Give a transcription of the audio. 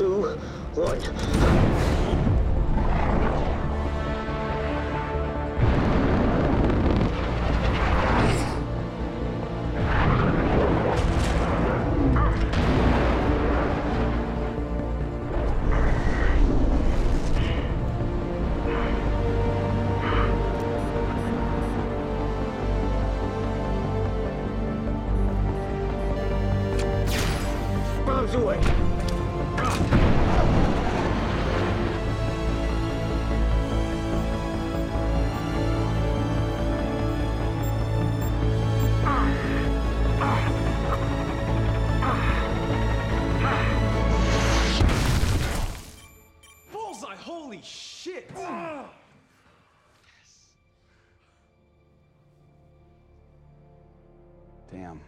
two, one. Bombs away. Yes. Damn.